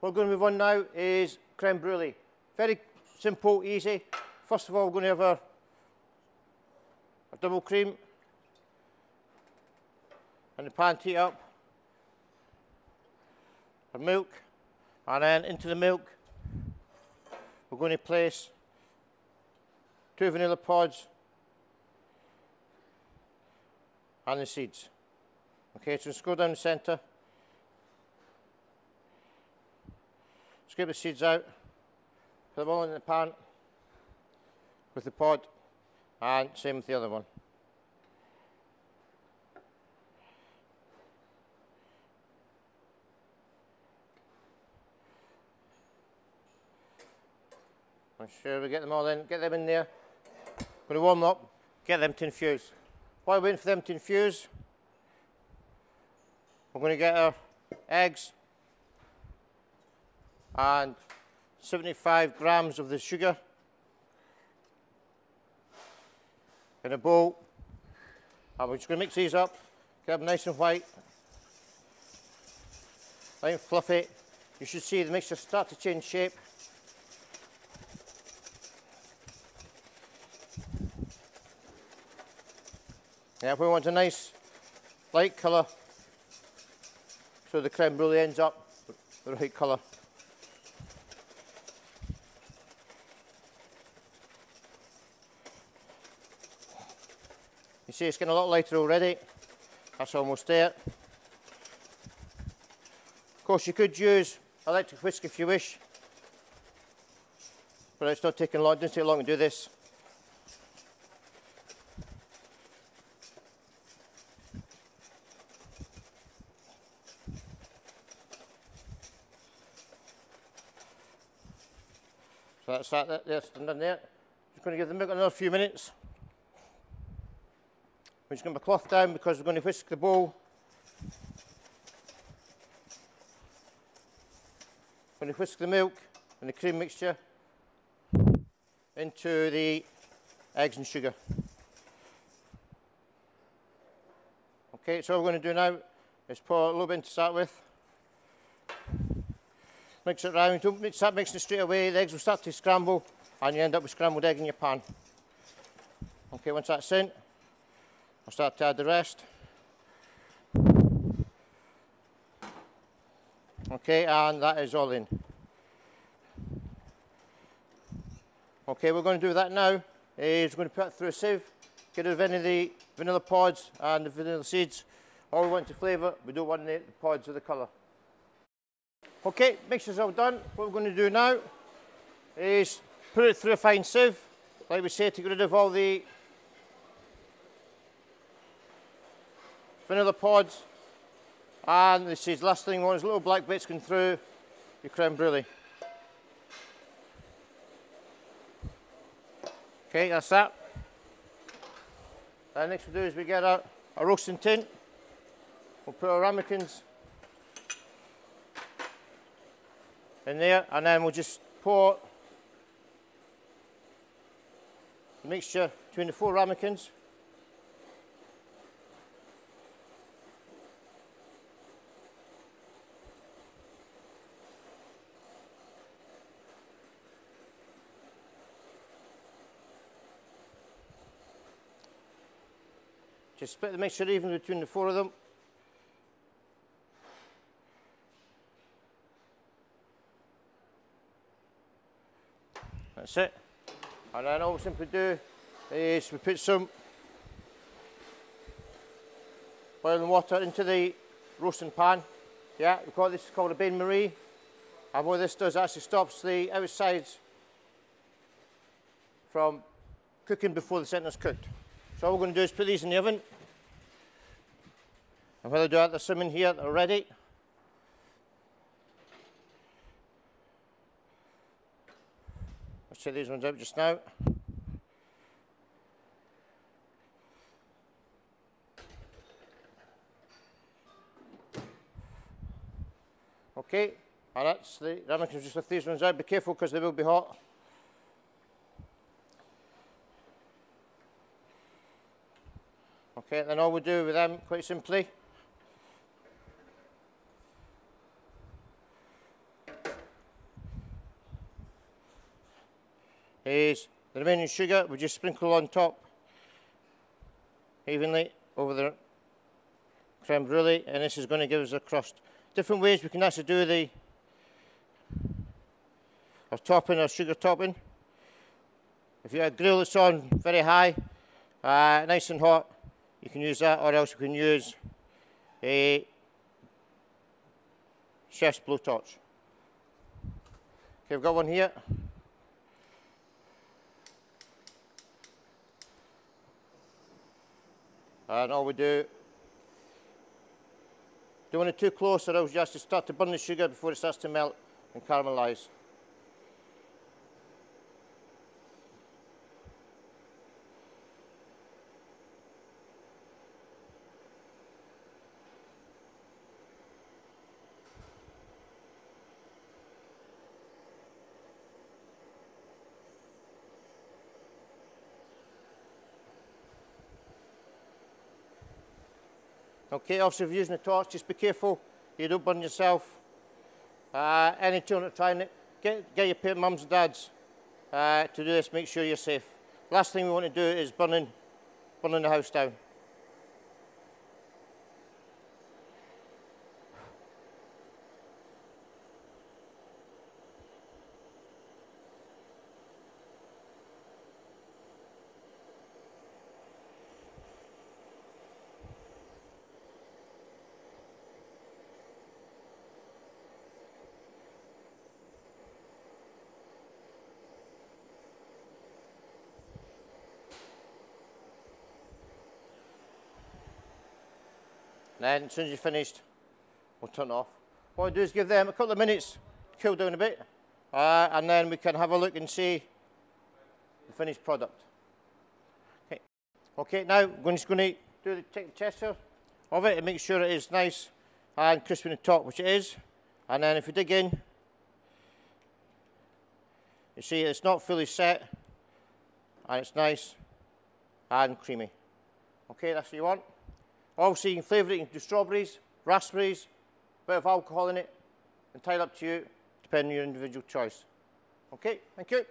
what we're going to move on now is creme brulee. Very simple, easy. First of all, we're going to have our, our double cream and the pan heat up. Our milk, and then into the milk, we're going to place two vanilla pods and the seeds. Okay, so just go down the centre. Scrape the seeds out, put them all in the pan with the pod, and same with the other one. I'm sure we get them all in, get them in there. Going to warm up, get them to infuse. While waiting for them to infuse, we're going to get our eggs and 75 grams of the sugar in a bowl. And we're just going to mix these up, get them nice and white, nice and fluffy. You should see the mixture start to change shape. Yeah, if we want a nice light colour, so the creme brulee ends up the right colour. See it's getting a lot lighter already. That's almost there. Of course you could use electric whisk if you wish, but it's not taking long, it doesn't take long to do this. So that's that, that's done there. Just going to give the milk another few minutes. We're just going to cloth down because we're going to whisk the bowl. We're going to whisk the milk and the cream mixture into the eggs and sugar. Okay, so what we're going to do now is pour a little bit in to start with. Mix it round, don't start mixing it straight away, the eggs will start to scramble and you end up with scrambled egg in your pan. Okay, once that's in, I'll start to add the rest. Okay, and that is all in. Okay, we're going to do that now is we're going to put it through a sieve, get rid of any of the vanilla pods and the vanilla seeds. All we want to flavour, we don't want the pods or the colour. Okay, mixture's all done. What we're going to do now is put it through a fine sieve, like we say, to get rid of all the vanilla pods. And this is last thing one is little black bits going through your creme brulee. Okay, that's that. And next we do is we get our, our roasting tin. We'll put our ramekins in there and then we'll just pour the mixture between the four ramekins. Just split the mixture even between the four of them. That's it. And then all we simply do is we put some boiling water into the roasting pan. Yeah, we call this called a bain marie. And what this does actually stops the outsides from cooking before the centre's cooked. So all we're going to do is put these in the oven. And while I do that, there's some in here that are ready. Let's check these ones out just now. Okay, and that's the ramekins. Just lift these ones out. Be careful because they will be hot. Okay, then all we do with them, quite simply, is the remaining sugar we just sprinkle on top evenly over the creme brulee and this is going to give us a crust. Different ways we can actually do the our topping, our sugar topping. If you have a grill that's on very high, uh, nice and hot, you can use that or else you can use a chef's blowtorch. Okay, I've got one here. And all we do, don't want it too close or else you have to start to burn the sugar before it starts to melt and caramelise. Okay, obviously if you're using a torch, just be careful you don't burn yourself. Uh, any children trying it, get, get your mums and dads uh, to do this, make sure you're safe. Last thing we want to do is burning, burning the house down. And then as soon as you're finished, we'll turn off. What we do is give them a couple of minutes to cool down a bit, uh, and then we can have a look and see the finished product. Okay, okay now we're just going to do the check the texture of it and make sure it is nice and crispy in the top, which it is. And then if you dig in, you see it's not fully set, and it's nice and creamy. Okay, that's what you want. Obviously, you can flavour it into strawberries, raspberries, a bit of alcohol in it, and entirely up to you, depending on your individual choice. Okay, thank you.